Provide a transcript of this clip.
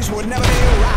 things would never be right.